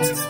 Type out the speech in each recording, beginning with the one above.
Thank you.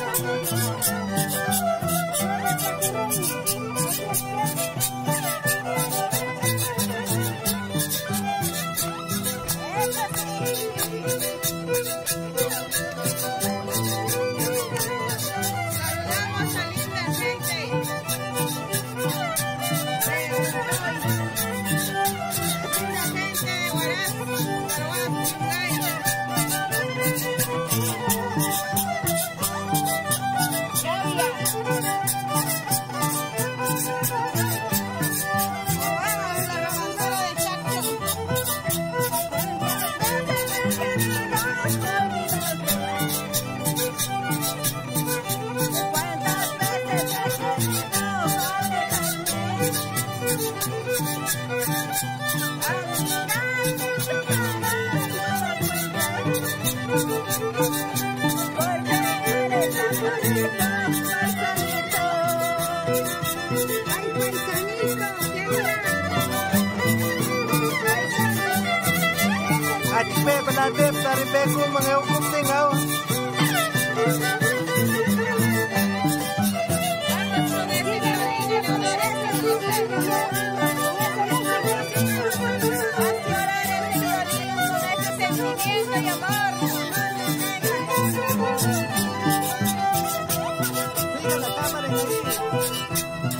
Thank you. At ipe, panadep, taripeko, mga hukup la cámara en